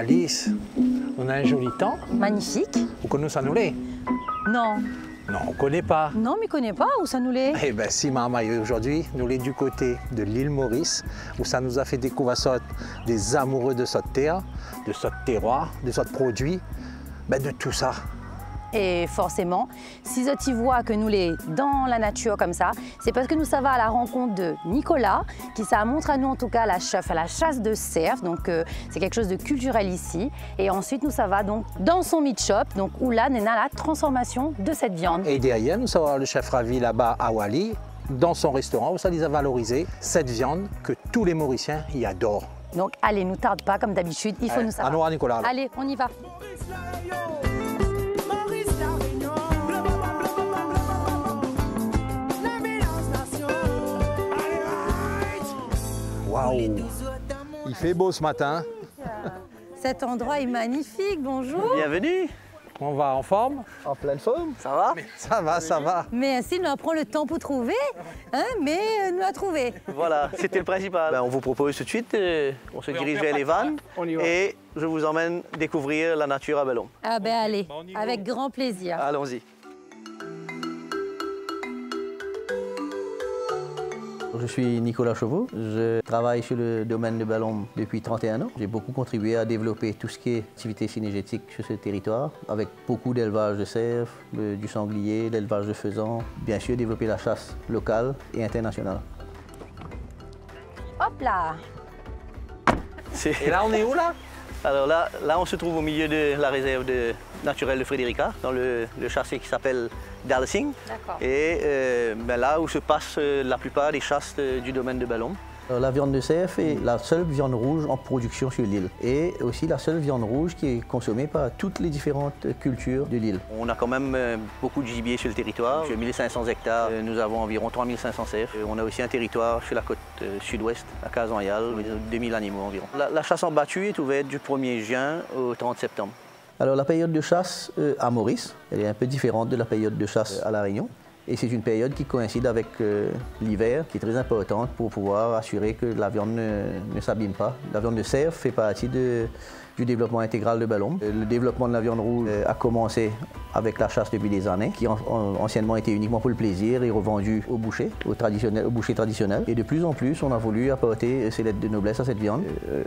Alice, on a un joli temps. Magnifique. Vous connaissez ça nous l'est Non. Non, on ne connaît pas. Non, mais connais pas où ça nous l'est. Eh bien, si, maman, aujourd'hui, nous l'est du côté de l'île Maurice, où ça nous a fait découvrir ça, des amoureux de cette terre, de ce terroir, de ce produit, ben, de tout ça. Et forcément, si tu vois que nous les dans la nature comme ça, c'est parce que nous ça va à la rencontre de Nicolas, qui ça montre à nous en tout cas la chasse, la chasse de cerf. Donc euh, c'est quelque chose de culturel ici. Et ensuite nous ça va donc dans son meat shop, donc où là n'est la transformation de cette viande. Et derrière, nous avons le chef Ravi là-bas à Wally, dans son restaurant, où ça les a valorisé cette viande que tous les Mauriciens y adorent. Donc allez, nous tarde pas comme d'habitude, il faut nous savoir. À Nicolas. Allez, on y va. Il fait beau ce matin. Cet endroit est magnifique, bonjour. Bienvenue. On va en forme En pleine forme, ça va Ça va, ça va. Mais ainsi, nous prend le temps pour trouver, hein, mais euh, nous a trouvé. Voilà, c'était le principal. Ben, on vous propose tout de suite, euh, on se dirige vers les vannes et je vous emmène découvrir la nature à Bellon. Ah ben allez, avec grand plaisir. Allons-y. Je suis Nicolas Chauveau, je travaille sur le domaine de ballon depuis 31 ans. J'ai beaucoup contribué à développer tout ce qui est activité synergétique sur ce territoire, avec beaucoup d'élevage de cerfs, du sanglier, l'élevage de faisans, bien sûr développer la chasse locale et internationale. Hop là Et là on est où là? Alors là, là on se trouve au milieu de la réserve naturelle de Frédérica, dans le, le chassé qui s'appelle d'Alsing. Et euh, ben là où se passent euh, la plupart des chasses du domaine de Ballon. La viande de cerf est la seule viande rouge en production sur l'île et aussi la seule viande rouge qui est consommée par toutes les différentes cultures de l'île. On a quand même euh, beaucoup de gibier sur le territoire. Sur 1500 hectares, nous avons environ 3500 cerfs. On a aussi un territoire sur la côte sud-ouest, à Casanrial, 2000 animaux environ. La, la chasse en battue est ouverte du 1er juin au 30 septembre. Alors la période de chasse euh, à Maurice, elle est un peu différente de la période de chasse à La Réunion. Et c'est une période qui coïncide avec euh, l'hiver, qui est très importante pour pouvoir assurer que la viande ne, s'abîme pas. La viande de cerf fait partie du développement intégral de ballon. Euh, le développement de la viande rouge a commencé avec la chasse depuis des années, qui anciennement était uniquement pour le plaisir et revendu au boucher, au, traditionnel, au boucher traditionnel. Et de plus en plus, on a voulu apporter ses lettres de noblesse à cette viande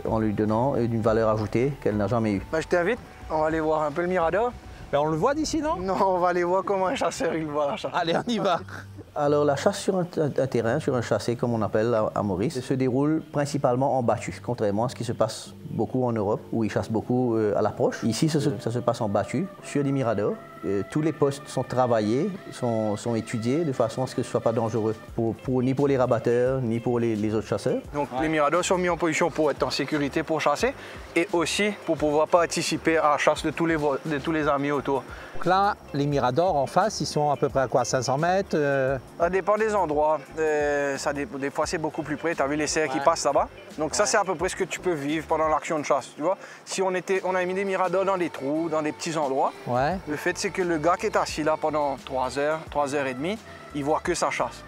en lui donnant une valeur ajoutée qu'elle n'a jamais eue. Bah, je t'invite on va aller voir un peu le Mirador. Ben on le voit d'ici, non? Non, on va aller voir comment un chasseur il voit la chasse. Allez, on y va. Alors la chasse sur un, terrain, sur un chassé comme on appelle à, Maurice, se déroule principalement en battu, contrairement à ce qui se passe beaucoup en Europe, où ils chassent beaucoup euh, à l'approche. Ici, ça se, passe en battu, sur des miradors. Euh, tous les postes sont travaillés, sont, étudiés de façon à ce que ce ne soit pas dangereux, pour, ni pour les rabatteurs, ni pour les, autres chasseurs. Donc les miradors sont mis en position pour être en sécurité pour chasser, et aussi pour pouvoir participer à la chasse de tous les, de tous les amis autour. Donc là, les miradors en face, ils sont à peu près à quoi 500 mètres euh? Ça dépend des endroits. Euh, ça, des, fois, c'est beaucoup plus près. Tu as vu les cerfs qui passent là-bas? Donc ça, c'est à peu près ce que tu peux vivre pendant l'action de chasse. Tu vois si on, était, on a mis des miradors dans des trous, dans des petits endroits, ouais. le fait, c'est que le gars qui est assis là pendant 3 heures, 3 heures et demie, il voit que sa chasse.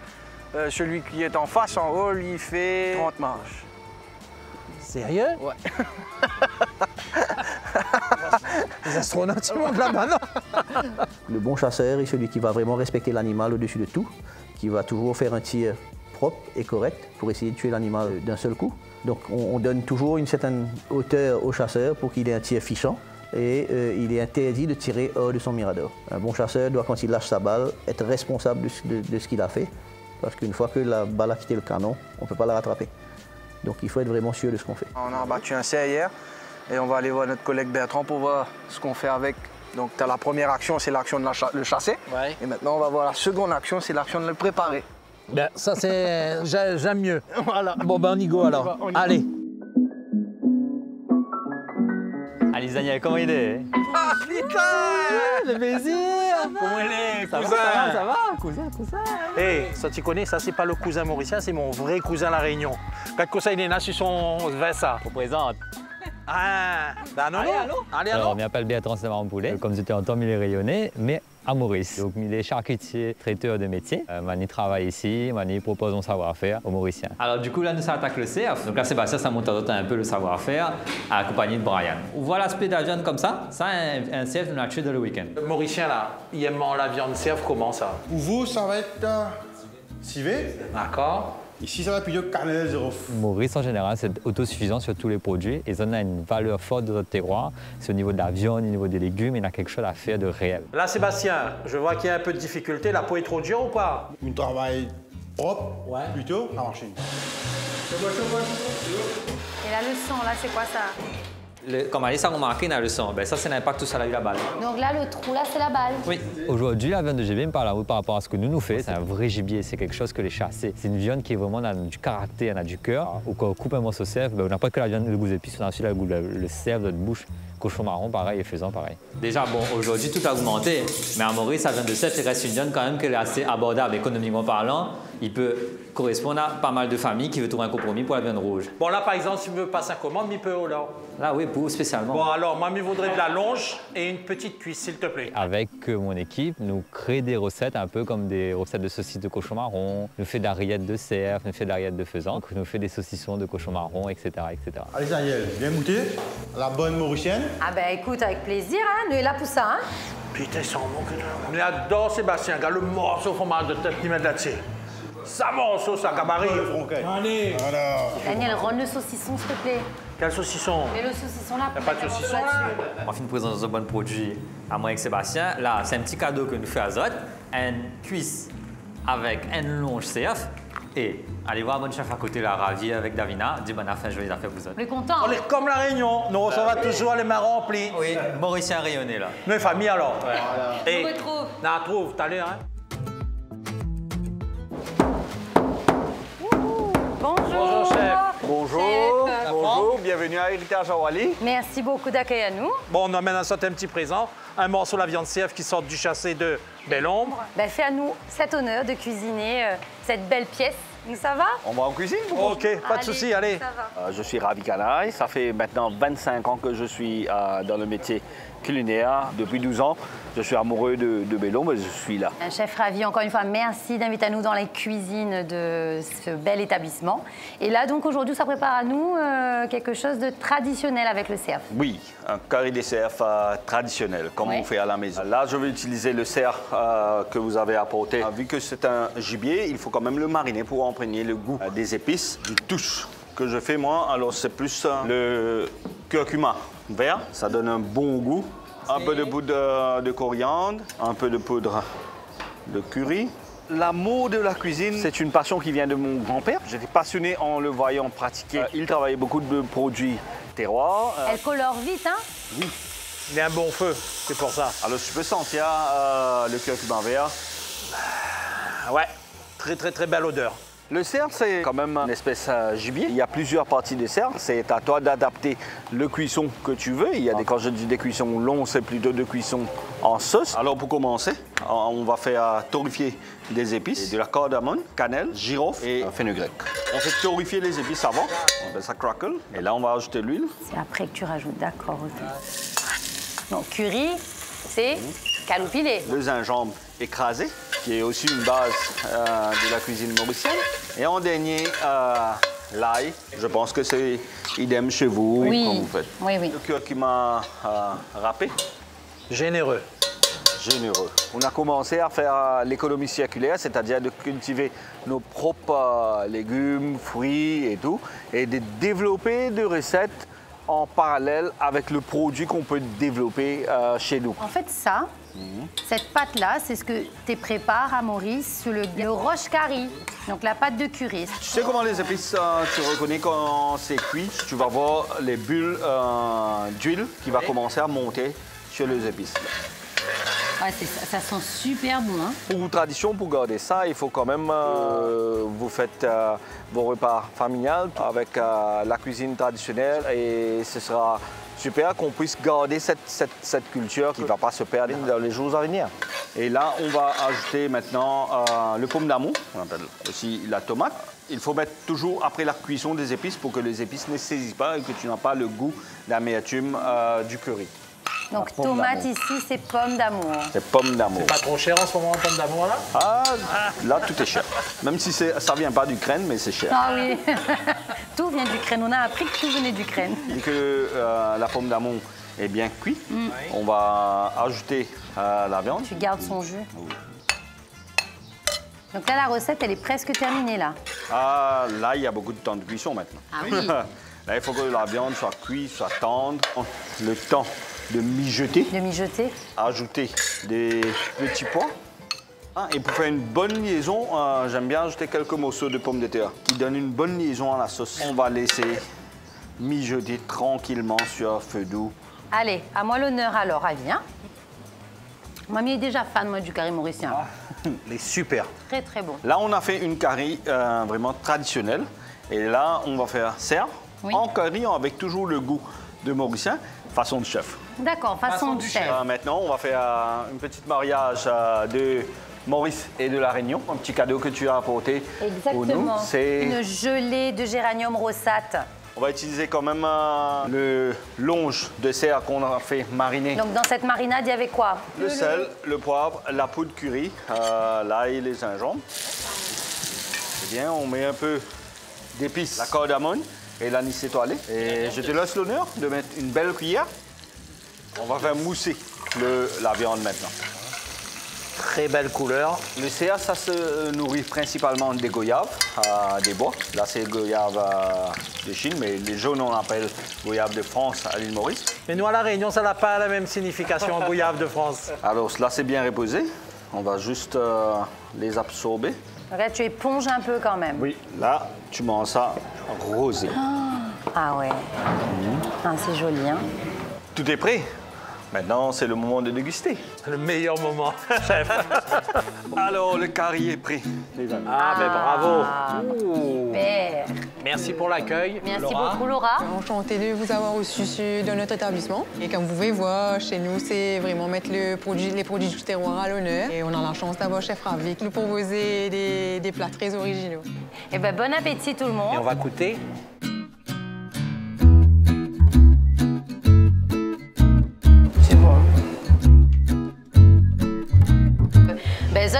Euh, celui qui est en face, en haut, il fait 30 marches. Sérieux? Ouais. Les astronautes, ils montent là-bas, non? Le bon chasseur est celui qui va vraiment respecter l'animal au-dessus de tout, qui va toujours faire un tir propre et correct pour essayer de tuer l'animal d'un seul coup. Donc on, donne toujours une certaine hauteur au chasseur pour qu'il ait un tir fichant et euh, il est interdit de tirer hors de son mirador. Un bon chasseur doit, quand il lâche sa balle, être responsable de, ce qu'il a fait parce qu'une fois que la balle a quitté le canon, on ne peut pas la rattraper. Donc il faut être vraiment sûr de ce qu'on fait. On a abattu un cerf hier, et on va aller voir notre collègue Bertrand pour voir ce qu'on fait avec. Donc tu as la première action, c'est l'action de le chasser. Et maintenant on va voir la seconde action, c'est l'action de le préparer. Ben, ça c'est... j'aime mieux. Voilà. Bon ben on y go alors. Allez. Alice Daniel, comment il est? Ah putain Le plaisir Comment il est? Ça cousin va, ça va, cousin, cousin Hé, ça tu connais, ça c'est pas le cousin mauricien, c'est mon vrai cousin La Réunion. Quand ça il est là sur son ça. Je vous présente. Ah, ben non, allez, allô? Allez, Alors, on m'appelle Béatrice Poulet, comme tu entends, il est rayonné, mais à Maurice. Donc, il est charcutier, traiteur de métier. Euh, Mani travaille ici, Mani propose son savoir-faire aux Mauriciens. Alors, du coup, là, nous attaquons le CF. Donc là, Sébastien, ça monte un peu le savoir-faire, accompagné de Brian. On voit l'aspect de la viande comme ça. Ça, un, un CF de nature de le week-end. Le Mauricien, là, il aime la viande CF comment ça? Pour vous, ça va être euh, civet? D'accord. Ici, ça va plutôt cannelle zéro. Maurice, en général, c'est autosuffisant sur tous les produits et ça a une valeur forte de notre terroir. C'est au niveau de la viande, au niveau des légumes, il y a quelque chose à faire de réel. Là, Sébastien, je vois qu'il y a un peu de difficulté. La peau est trop dure ou pas? Un travail propre, Ouais. plutôt, à machine. Et là, le sang, là, c'est quoi ça? Le- comme Alice a remarqué dans le sang, ben ça, c'est l'impact sur la balle. Donc là, le trou, là, c'est la balle. Oui. Aujourd'hui, la viande de gibier, par, la route, par rapport à ce que nous nous fait, c'est un vrai gibier, c'est quelque chose que les chassés. C'est une viande qui est vraiment dans du caractère, dans du cœur. Ou quand on coupe un morceau de cerf, ben, on n'a pas que la viande, le goût d'épices, on a aussi le goût le, le cerf de notre bouche. Cochon marron, pareil, et faisan, pareil. Déjà, bon, aujourd'hui, tout a augmenté, mais à Maurice, la viande de cerf, il reste une viande quand même qui est assez abordable, économiquement parlant. Il peut correspondre à pas mal de familles qui veulent trouver un compromis pour la viande rouge. Bon, là, par exemple, si tu veux passer un commande, mi peu haut, là. Là, oui, pour spécialement. Bon, alors, moi, il voudrait de la longe et une petite cuisse, s'il te plaît. Avec euh, mon équipe, nous crée des recettes un peu comme des recettes de saucisses de cochon marron, nous fait des rillettes de cerf, nous fait des rillettes de faisan, nous fait des saucissons de cochon marron, etc. etc. Allez, Daniel, viens goûter. La bonne mauricienne. Ah ben écoute, avec plaisir, hein. Nous est là pour ça, hein. Putain, c'est un bon que On adore Sébastien, regarde le morceau de fromage de tête qu'il met là-dessus. Ça morceau, ça gabarit. Allez. Voilà. Daniel, rends le saucisson, s'il te plaît. Quel saucisson? Mets le saucisson là. Y a pas de saucisson, là? On fait une présence de bon produit à moi avec Sébastien. Là, c'est un petit cadeau que nous fait Azot, une cuisse avec une longe CF. Et allez voir mon chef à côté, là, ravi avec Davina. Dis bonne affaire, joyeuse affaire vous autres. On est content. On est comme la Réunion, nous recevons toujours les mains remplies. Oui, Mauricien rayonné là. Nous, famille alors. Et, On retrouve. on retrouve, t'as l'air, hein Bonjour, Chef. bonjour, bienvenue à Héritage Awali. Merci beaucoup d'accueil à nous. Bon, on amène un certain petit présent, un morceau de la viande CF qui sort du chassé de Belle-Ombre. Ben, fais à nous cet honneur de cuisiner euh, cette belle pièce. Nous, ça va? On va en cuisine pour Ok, pas de souci, allez. Ça va. Euh, Je suis Ravi Canaille. Ça fait maintenant 25 ans que je suis euh, dans le métier culinaire. Depuis 12 ans, je suis amoureux de, de Bellon, mais je suis là. Un chef ravi, encore une fois, merci d'inviter à nous dans les cuisines de ce bel établissement. Et là, donc, aujourd'hui, ça prépare à nous euh, quelque chose de traditionnel avec le cerf. Oui, un curry de cerf euh, traditionnel, comme Ouais. on fait à la maison. Là, je vais utiliser le cerf euh, que vous avez apporté. Euh, Vu que c'est un gibier, il faut quand même le mariner pour imprégner le goût des épices, du touche que je fais moi. Alors, c'est plus euh, le curcuma vert, ça donne un bon goût. Un peu de poudre de, de coriandre, un peu de poudre de curry. L'amour de la cuisine, c'est une passion qui vient de mon grand-père. J'étais passionné en le voyant pratiquer. Euh, il travaillait beaucoup de produits terroirs. Euh, Elle colore vite, hein? Il y a un bon feu, c'est pour ça. alors, je peux sentir euh, le curcuma vert. Ah Ouais, très très très belle odeur. Le cerf, c'est quand même une espèce gibier. Il y a plusieurs parties de cerf. C'est à toi d'adapter le cuisson que tu veux. Il y a des, quand je dis des cuissons longs, c'est plutôt des cuissons en sauce. Alors pour commencer, on va faire torréfier des épices, de la cardamome, cannelle, girofle et fenugrec. On fait torréfier les épices avant. On ça crackle. Et là, on va ajouter l'huile. C'est après que tu rajoutes, d'accord, ok. Donc, curry, c'est caloupilé. le gingembre écrasé, qui est aussi une base euh, de la cuisine mauricienne. Et en dernier, euh, l'ail. Je pense que c'est idem chez vous, Oui. comme vous faites. Oui, oui. Le curcuma euh, râpé, Généreux. généreux. On a commencé à faire l'économie circulaire, c'est-à-dire de cultiver nos propres légumes, fruits et tout, et de développer des recettes en parallèle avec le produit qu'on peut développer euh, chez nous. En fait, ça, cette pâte-là, c'est ce que tu prépares à Maurice sur le, le roche curry. Donc, la pâte de curry. Tu sais comment les épices, euh, tu reconnais quand c'est cuit? Tu vas voir les bulles euh, d'huile qui va commencer à monter sur les épices. Ouais, ça, ça sent super bon. Hein. Pour tradition, pour garder ça, il faut quand même, euh, vous faites euh, vos repas familiales avec euh, la cuisine traditionnelle et ce sera super qu'on puisse garder cette, cette- cette culture qui ne va pas se perdre dans les jours à venir. Et là, on va ajouter maintenant euh, le pomme d'amour, on appelle aussi la tomate. Il faut mettre toujours après la cuisson des épices pour que les épices ne saisissent pas et que tu n'as pas le goût d'amertume euh, du curry. Donc pomme tomate ici, c'est pomme d'amour. C'est pomme d'amour. Pas trop cher en ce moment, pomme d'amour là? Ah, là, tout est cher. Même si c'est- ça vient pas d'Ukraine, mais c'est cher. Ah oui, tout vient d'Ukraine. On a appris que tout venait d'Ukraine. Dès que euh, la pomme d'amour est bien cuite, Mm. on va ajouter euh, la viande. Tu gardes son jus. Donc là, la recette, elle est presque terminée là. Ah, là, il y a beaucoup de temps de cuisson maintenant. Ah oui. là, il faut que la viande soit cuite, soit tendre. Le temps de mijoter. De mijoter. Ajouter des petits pois. Ah, et pour faire une bonne liaison, euh, j'aime bien ajouter quelques morceaux de pommes de terre qui donnent une bonne liaison à la sauce. On va laisser mijoter tranquillement sur feu doux. Allez, à moi l'honneur alors, elle vient. Mamie est déjà fan, moi, du curry mauricien. Il est super. Très, très bon. Là, on a fait une curry euh, vraiment traditionnelle. Et là, on va faire serre Oui. en curry avec toujours le goût de mauricien, façon de chef. D'accord, façon, de chef. Euh, maintenant, on va faire euh, une petite mariage euh, de Maurice et de la Réunion. Un petit cadeau que tu as apporté pour nous. Exactement. C'est Une gelée de géranium rossate. On va utiliser quand même euh, le longe de serre qu'on a fait mariner. Donc dans cette marinade, il y avait quoi? Le sel, le poivre, la poudre curry, euh, l'ail et les gingembre. C'est bien, on met un peu d'épices, la cardamone et l'anis étoilé. Et je te laisse l'honneur de mettre une belle cuillère. On va faire mousser le- la viande maintenant. Très belle couleur. Le CA, ça se nourrit principalement des goyaves, euh, des bois. Là, c'est goyave euh, de Chine, mais les jaunes, on appelle goyave de France à l'île Maurice. Mais nous, à La Réunion, ça n'a pas la même signification bouillave de France. Alors, là, c'est bien reposé. On va juste euh, les absorber. Là, tu éponges un peu quand même. Oui. Là, tu manges ça rosé. Ah ouais. Ah, c'est joli, hein Tout est prêt? Maintenant, c'est le moment de déguster. Le meilleur moment, chef. Alors, le curry est amis. Ah, mais bravo. Ah, Ouh. super. Merci pour l'accueil. Merci Laura. beaucoup, Laura. Enchantée de vous avoir reçu dans notre établissement. Et comme vous pouvez voir, chez nous, c'est vraiment mettre le produit- les produits du terroir à l'honneur. Et on a la chance d'avoir Chef Ravi qui nous proposer des, des plats très originaux. Eh ben, bon appétit tout le Et monde. on va goûter.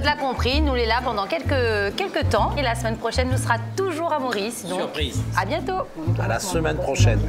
L'a compris, nous, on est là pendant quelques, quelques temps. Et la semaine prochaine, nous sera toujours à Maurice. Donc, Surprise. À bientôt. À la semaine prochaine.